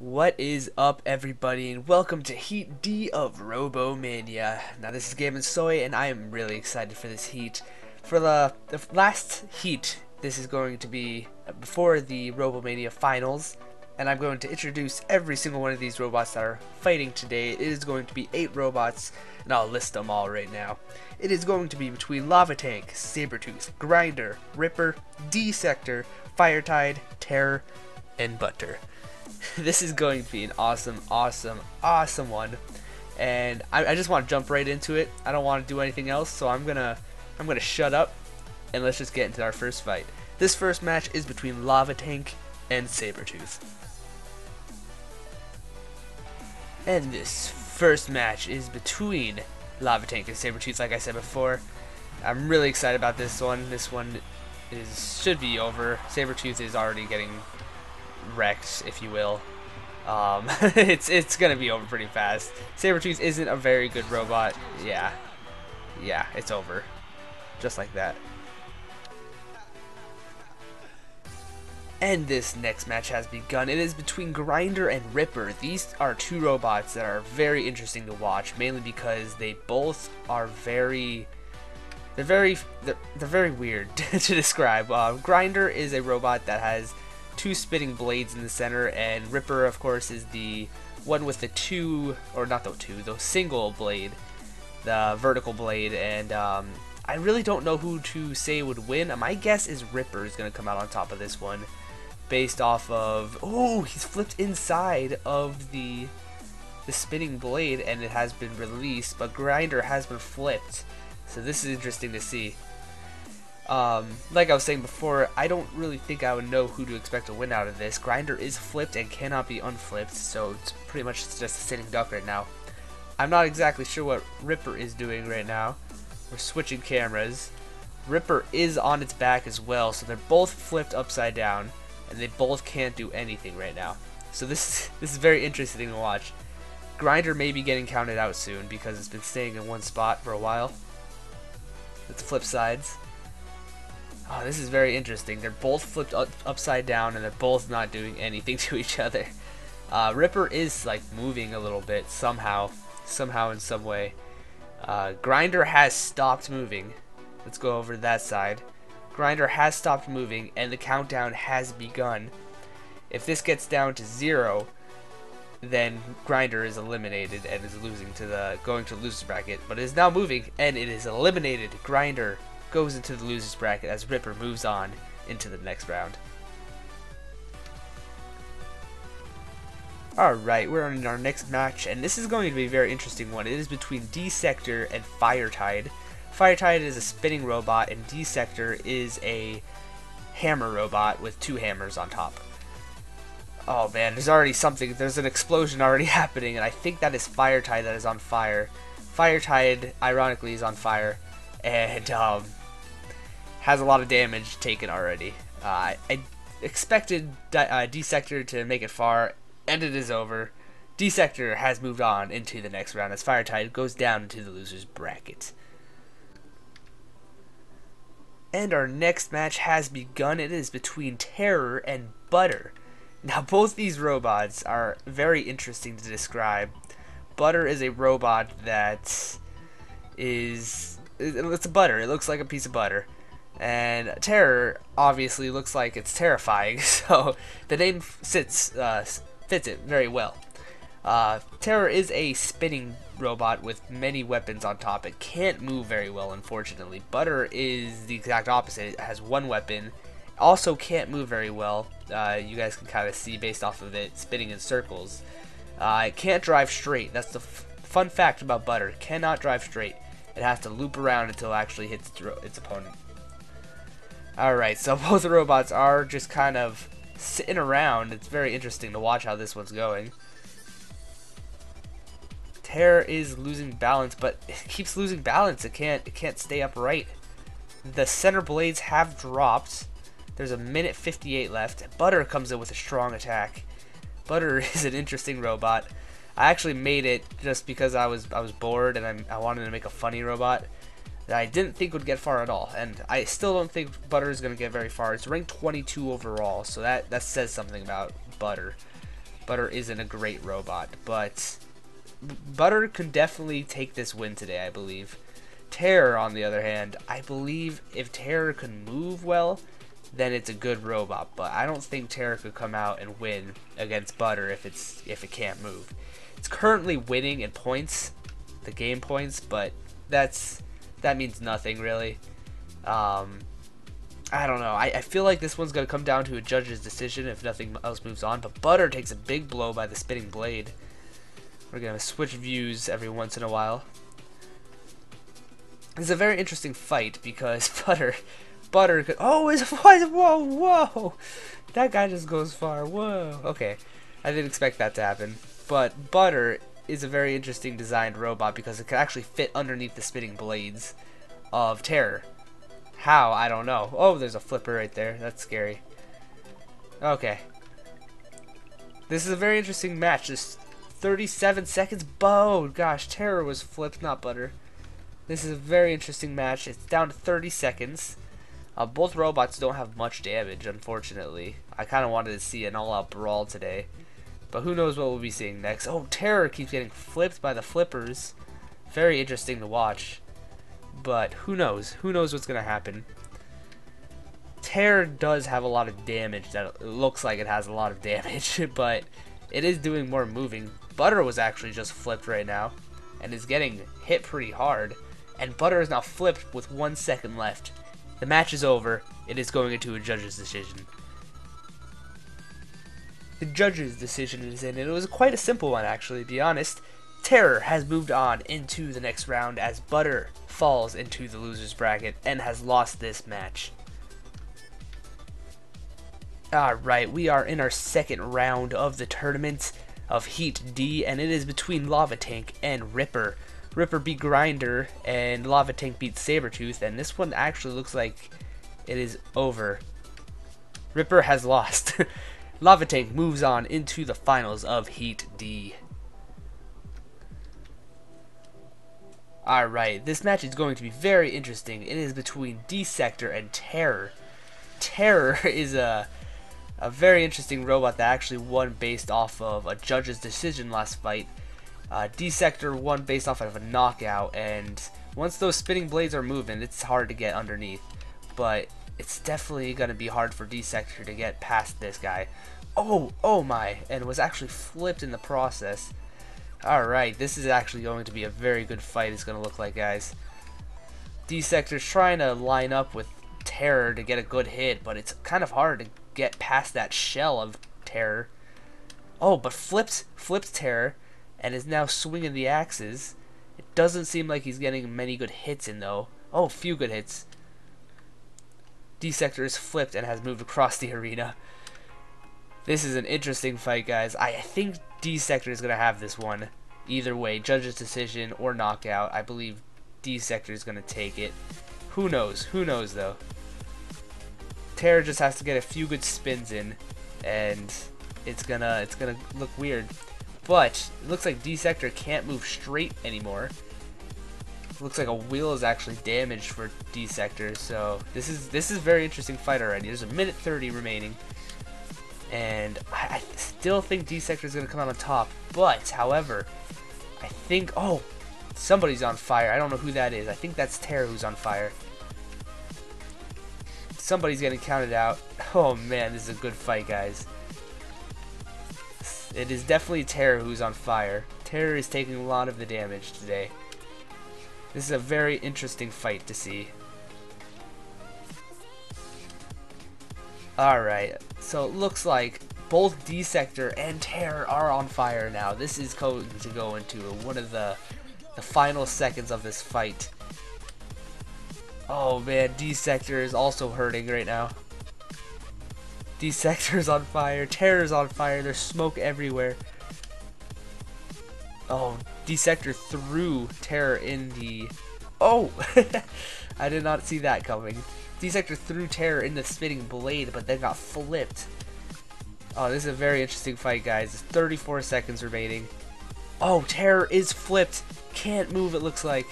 What is up, everybody, and welcome to Heat D of Robomania. Now, this is GaminSoy, and I am really excited for this heat. For the, the last heat, this is going to be uh, before the Robomania finals, and I'm going to introduce every single one of these robots that are fighting today. It is going to be eight robots, and I'll list them all right now. It is going to be between Lava Tank, Sabertooth, Grinder, Ripper, Deesector, Firetide, Terror, and Butter. this is going to be an awesome, awesome, awesome one. And I, I just want to jump right into it. I don't want to do anything else, so I'm gonna I'm gonna shut up and let's just get into our first fight. This first match is between Lava Tank and Sabertooth. And this first match is between Lava Tank and Sabertooth, like I said before. I'm really excited about this one. This one is should be over. Sabertooth is already getting wrecked, if you will. Um, it's it's gonna be over pretty fast. Sabertooth isn't a very good robot. Yeah. Yeah, it's over. Just like that. And this next match has begun. It is between Grinder and Ripper. These are two robots that are very interesting to watch, mainly because they both are very they're very they're, they're very weird to describe. Uh, Grinder is a robot that has two spinning blades in the center, and Ripper, of course, is the one with the two, or not the two, the single blade, the vertical blade, and um, I really don't know who to say would win. My guess is Ripper is going to come out on top of this one, based off of, oh, he's flipped inside of the the spinning blade, and it has been released, but Grinder has been flipped, so this is interesting to see. Um, like I was saying before, I don't really think I would know who to expect to win out of this. Grinder is flipped and cannot be unflipped, so it's pretty much just a sitting duck right now. I'm not exactly sure what Ripper is doing right now. We're switching cameras. Ripper is on its back as well, so they're both flipped upside down, and they both can't do anything right now. So this, this is very interesting to watch. Grinder may be getting counted out soon because it's been staying in one spot for a while. Let's flip sides. Oh, this is very interesting. They're both flipped up, upside down, and they're both not doing anything to each other. Uh, Ripper is like moving a little bit somehow, somehow in some way. Uh, Grinder has stopped moving. Let's go over to that side. Grinder has stopped moving, and the countdown has begun. If this gets down to zero, then Grinder is eliminated and is losing to the going to losers bracket. But it is now moving, and it is eliminated. Grinder goes into the losers bracket as Ripper moves on into the next round. Alright, we're on our next match, and this is going to be a very interesting one. It is between Deesector and Firetide. Firetide is a spinning robot, and Deesector is a hammer robot with two hammers on top. Oh man, there's already something, there's an explosion already happening, and I think that is Firetide that is on fire. Firetide, ironically, is on fire, and um, has a lot of damage taken already. Uh, I expected uh, to make it far, and it is over. Deesector has moved on into the next round as Firetide goes down into the loser's bracket. And our next match has begun. It is between Terror and Butter. Now, both these robots are very interesting to describe. Butter is a robot that is. It's a butter. It looks like a piece of butter. And terror obviously looks like it's terrifying, so the name sits uh, fits it very well. Uh, terror is a spinning robot with many weapons on top. It can't move very well, unfortunately. Butter is the exact opposite. It has one weapon, also can't move very well. Uh, you guys can kind of see based off of it spinning in circles. Uh, it can't drive straight. That's the fun fact about Butter. Cannot drive straight. It has to loop around until it actually hits its opponent. Alright, so both the robots are just kind of sitting around. It's very interesting to watch how this one's going. Terror is losing balance, but it keeps losing balance. It can't it can't stay upright. The center blades have dropped. There's a minute 58 left. Butter comes in with a strong attack. Butter is an interesting robot. I actually made it just because I was I was bored and I, I wanted to make a funny robot that I didn't think would get far at all. And I still don't think Butter is going to get very far. It's ranked 22 overall, so that, that says something about Butter. Butter isn't a great robot, but Butter can definitely take this win today, I believe. Terror, on the other hand, I believe if Terror can move well, then it's a good robot. But I don't think Terror could come out and win against Butter if it's if it can't move. It's currently winning in points, the game points, but that's that means nothing really. Um, I don't know. I, I feel like this one's gonna come down to a judge's decision if nothing else moves on. But Butter takes a big blow by the spinning blade. We're gonna switch views every once in a while. It's a very interesting fight because Butter, Butter could. Oh, is whoa, whoa! That guy just goes far. Whoa. Okay, I didn't expect that to happen. But Butter is a very interesting designed robot because it can actually fit underneath the spinning blades of Terror. How? I don't know. Oh, there's a flipper right there. That's scary. Okay. This is a very interesting match. Just 37 seconds. Bow. Gosh, Terror was flipped, not Butter. This is a very interesting match. It's down to 30 seconds. Uh, both robots don't have much damage, unfortunately. I kind of wanted to see an all-out brawl today. But who knows what we'll be seeing next. Oh, Terror keeps getting flipped by the flippers. Very interesting to watch. But who knows? Who knows what's going to happen. Terror does have a lot of damage. That looks like it has a lot of damage. But it is doing more moving. Butter was actually just flipped right now. And is getting hit pretty hard. And Butter is now flipped with one second left. The match is over. It is going into a judge's decision. The judge's decision is in, and it was quite a simple one, actually, to be honest. Terror has moved on into the next round as Butter falls into the loser's bracket and has lost this match. Alright, we are in our second round of the tournament of Heat D, and it is between Lava Tank and Ripper. Ripper beat Grinder, and Lava Tank beat Sabertooth, and this one actually looks like it is over. Ripper has lost. Lava Tank moves on into the finals of Heat D. Alright, this match is going to be very interesting. It is between Deesector and Terror. Terror is a a very interesting robot that actually won based off of a judge's decision last fight. Uh, Deesector won based off of a knockout, and once those spinning blades are moving, it's hard to get underneath. But it's definitely going to be hard for Deesector to get past this guy. Oh, oh my, and was actually flipped in the process. Alright, this is actually going to be a very good fight, it's going to look like, guys. Deesector's trying to line up with Terror to get a good hit, but it's kind of hard to get past that shell of Terror. Oh, but flips, flips Terror, and is now swinging the axes. It doesn't seem like he's getting many good hits in, though. Oh, few good hits. Deesector is flipped and has moved across the arena. This is an interesting fight, guys. I think Deesector is going to have this one. Either way, judge's decision or knockout. I believe Deesector is going to take it. Who knows? Who knows, though? Terror just has to get a few good spins in, and it's gonna it's gonna look weird. But it looks like Deesector can't move straight anymore. Looks like a wheel is actually damaged for Deesector, so this is this is very interesting fight already. There's a minute 30 remaining. And I, I still think Deesector is going to come out on top. But, however, I think... Oh, somebody's on fire. I don't know who that is. I think that's Terror who's on fire. Somebody's getting counted out. Oh, man, this is a good fight, guys. It is definitely Terror who's on fire. Terror is taking a lot of the damage today. This is a very interesting fight to see. Alright, so it looks like both Deesector and Terror are on fire now. This is going to go into one of the, the final seconds of this fight. Oh man, Deesector is also hurting right now. Deesector is on fire, Terror's on fire, there's smoke everywhere. Oh, Deesector threw Terror in the... Oh! I did not see that coming. Deesector threw Terror in the spinning blade, but then got flipped. Oh, this is a very interesting fight, guys. 34 seconds remaining. Oh, Terror is flipped. Can't move, it looks like.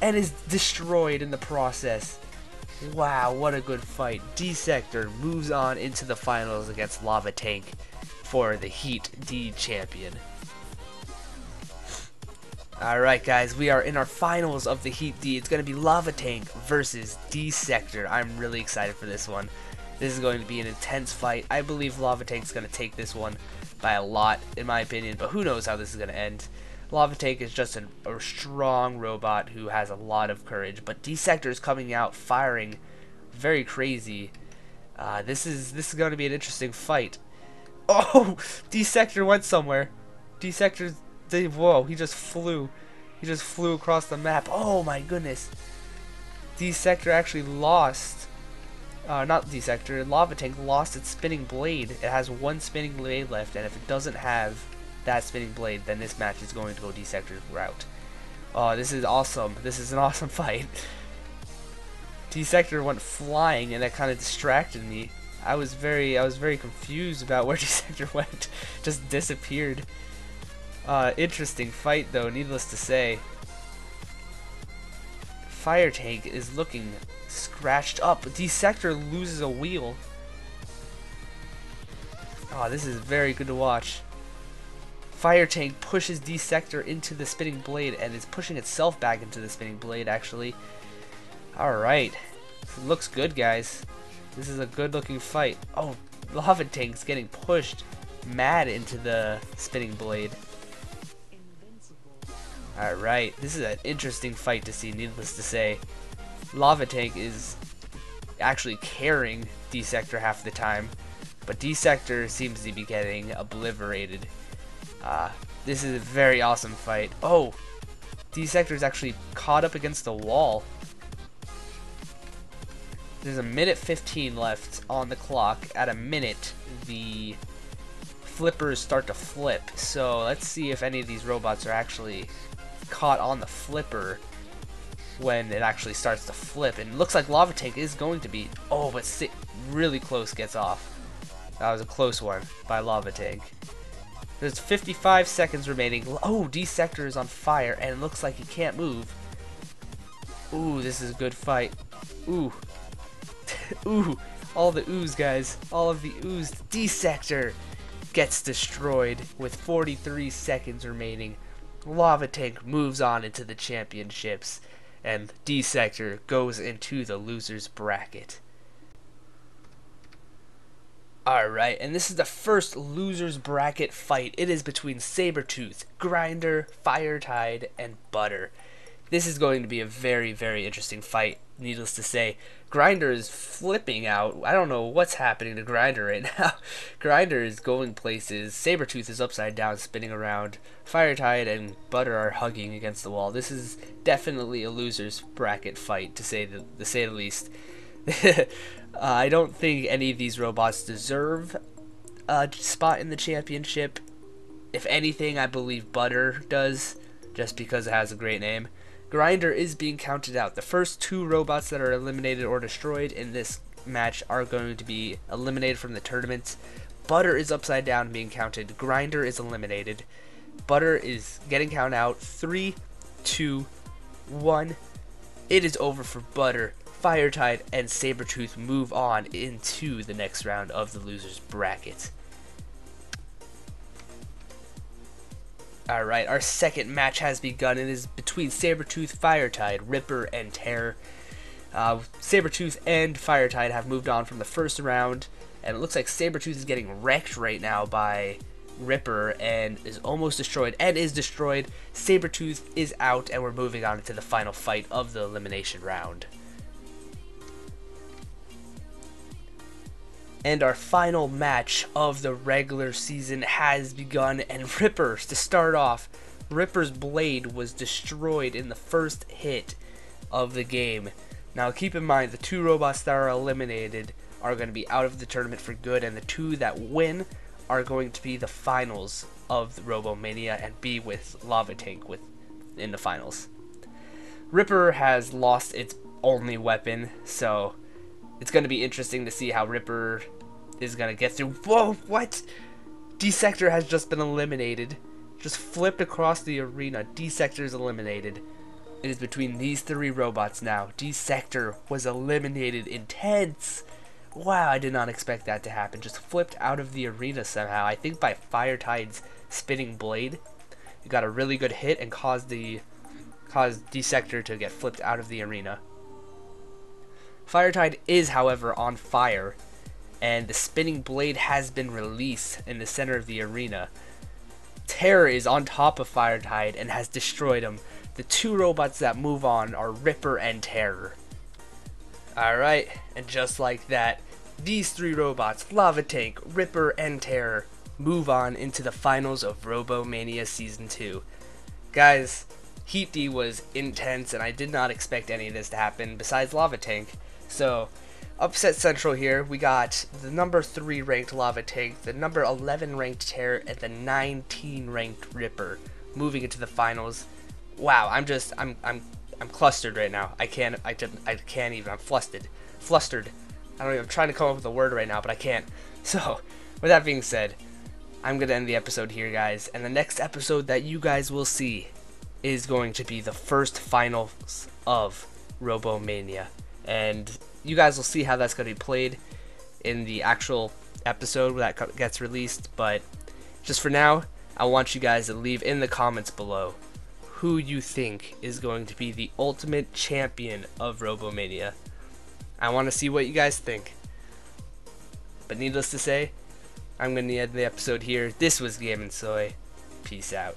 And is destroyed in the process. Wow, what a good fight. Deesector moves on into the finals against Lava Tank. for the Heat D champion. Alright guys, we are in our finals of the Heat D. It's going to be Lava Tank versus Deesector. I'm really excited for this one. This is going to be an intense fight. I believe Lava Tank's going to take this one by a lot, in my opinion, but who knows how this is going to end. Lava Tank is just an, a strong robot who has a lot of courage, but Deesector is coming out firing very crazy. Uh, this is this is going to be an interesting fight. Oh, Deesector went somewhere. D Sector, whoa, he just flew. He just flew across the map. Oh my goodness. Deesector actually lost uh, not Deesector, Lava Tank lost its spinning blade. It has one spinning blade left, and if it doesn't have that spinning blade, then this match is going to go Deesector's route. Oh, this is awesome. This is an awesome fight. Deesector went flying, and that kind of distracted me. I was very, I was very confused about where Deesector went. Just disappeared. Uh, interesting fight, though, needless to say. Fire Tank is looking scratched up. Deesector loses a wheel. Oh, this is very good to watch. Fire Tank pushes Deesector into the spinning blade and is pushing itself back into the spinning blade, actually. Alright. Looks good, guys. This is a good looking fight. Oh, Lava Tank's getting pushed mad into the spinning blade. Alright, this is an interesting fight to see, needless to say. Lava Tank is actually carrying Deesector half the time, but Deesector seems to be getting obliterated. Uh, this is a very awesome fight. Oh, Deesector is actually caught up against the wall. There's a minute 15 left on the clock. At a minute, the flippers start to flip. So let's see if any of these robots are actually caught on the flipper when it actually starts to flip. And looks like Lava Tank is going to be... Oh, but really close gets off. That was a close one by Lava Tank. There's 55 seconds remaining. Oh, Deesector is on fire, and it looks like he can't move. Ooh, this is a good fight. Ooh. Ooh. All the ooze, guys. All of the ooze. Deesector gets destroyed with 43 seconds remaining. Lava Tank moves on into the championships and Deesector goes into the loser's bracket. Alright, and this is the first loser's bracket fight. It is between Sabertooth, Grinder, Firetide, and Butter. This is going to be a very, very interesting fight, needless to say. Grinder is flipping out. I don't know what's happening to Grinder right now. Grinder is going places. Sabertooth is upside down, spinning around. Firetide and Butter are hugging against the wall. This is definitely a loser's bracket fight, to say the, to say the least. uh, I don't think any of these robots deserve a spot in the championship. If anything, I believe Butter does, just because it has a great name. Grinder is being counted out. The first two robots that are eliminated or destroyed in this match are going to be eliminated from the tournament. Butter is upside down being counted. Grinder is eliminated. Butter is getting counted out. Three, two, one. It is over for Butter. Firetide and Sabertooth move on into the next round of the loser's bracket. Alright, our second match has begun. It is between Sabertooth, Firetide, Ripper, and Terror. Uh, Sabertooth and Firetide have moved on from the first round, and it looks like Sabertooth is getting wrecked right now by Ripper and is almost destroyed and is destroyed. Sabertooth is out, and we're moving on to the final fight of the elimination round. And our final match of the regular season has begun, and Ripper, to start off, Ripper's blade was destroyed in the first hit of the game. Now keep in mind, the two robots that are eliminated are going to be out of the tournament for good, and the two that win are going to be the finals of the Robomania and be with Lava Tank with in the finals. Ripper has lost its only weapon, so it's going to be interesting to see how Ripper is going to get through. Whoa, what? Deesector has just been eliminated. Just flipped across the arena. Deesector is eliminated. It is between these three robots now. Deesector was eliminated. Intense. wow, I did not expect that to happen. Just flipped out of the arena somehow. I think by Firetide's spinning blade. He got a really good hit and caused the caused Deesector to get flipped out of the arena. Firetide is, however, on fire, and the spinning blade has been released in the center of the arena. Terror is on top of Firetide and has destroyed him. The two robots that move on are Ripper and Terror. Alright, and just like that, these three robots, Lava Tank, Ripper, and Terror, move on into the finals of Robomania Season 2. Guys, Heat D was intense, and I did not expect any of this to happen besides Lava Tank. So, upset central here. We got the number 3 ranked Lava Tank, the number 11 ranked Terror, and the 19 ranked Ripper moving into the finals. Wow, I'm just, I'm, I'm, I'm clustered right now. I can't, I, just, I can't even, I'm flustered. Flustered. I don't even, I'm trying to come up with a word right now, but I can't. So, with that being said, I'm going to end the episode here, guys. And the next episode that you guys will see is going to be the first finals of Robomania. And you guys will see how that's going to be played in the actual episode that gets released. But just for now, I want you guys to leave in the comments below who you think is going to be the ultimate champion of Robomania. I want to see what you guys think. But needless to say, I'm going to end the episode here. This was GaminSoy. Peace out.